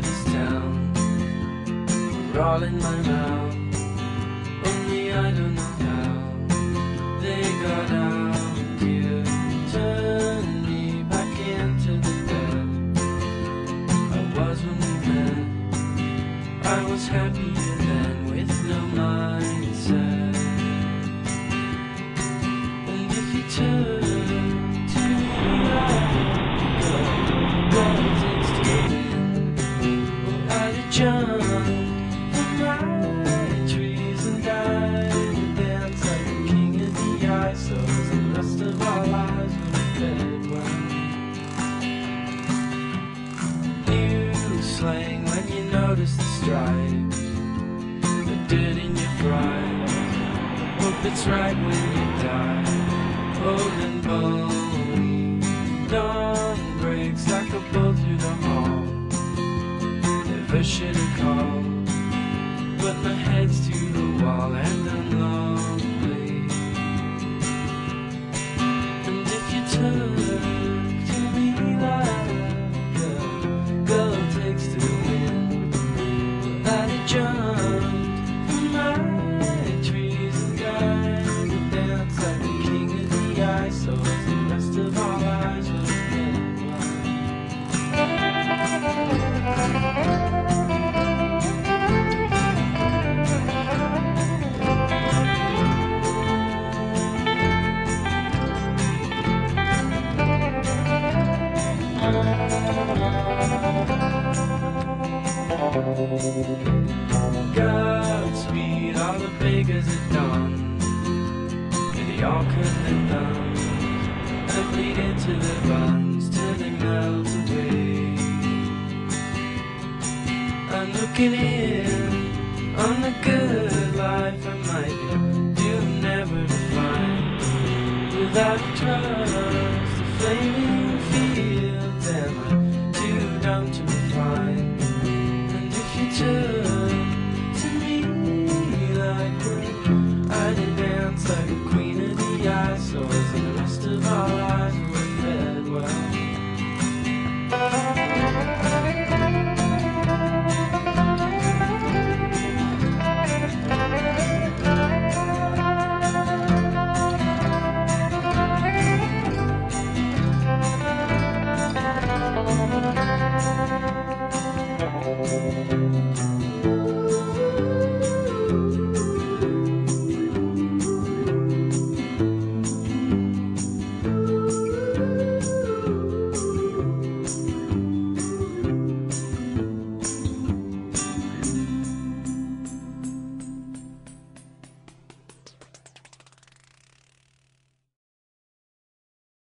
this town. We're all in my mouth. only I don't know how they got out here. Turn me back into the dead I was when we met. I was happier then with no mindset. And if you turn. Slang when you notice the stripes, the dirt in your fries. Hope it's right when you die. Old and bony, dawn breaks like a bolt through the hall. Never should have called, but my head's to the wall and I'm Godspeed, all the beggars are done. Did they all cut their thumbs, I bleed into the buns till they melt away. I'm looking in on the good life I might do never to find without trust.